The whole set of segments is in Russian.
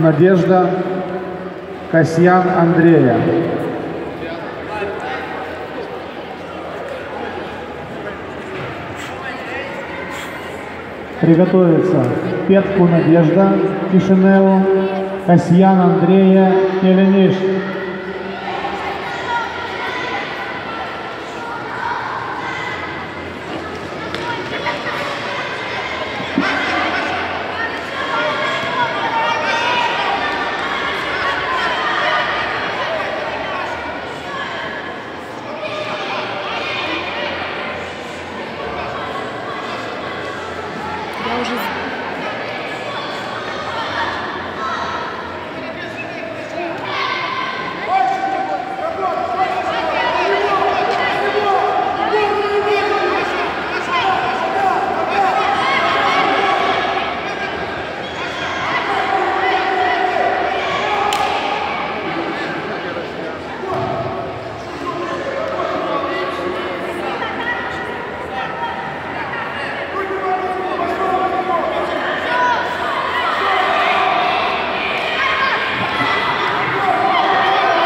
Надежда Касьян Андрея. Приготовиться. Петку Надежда Кишиневу, Касьян Андрея Келениш.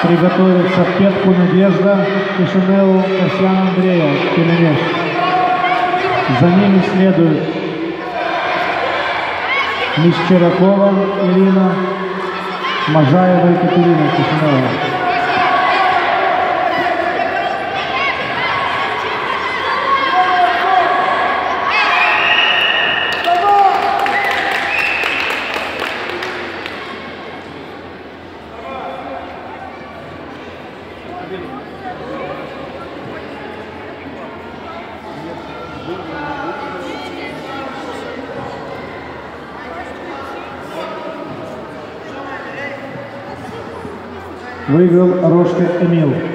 Приготовиться Петку Надежда Кишиневу, Касьян Андрея Келениш. За ними следует Мещеракова Ирина, Можаева Екатерина Кишинева. Выиграл Рожка Эмил.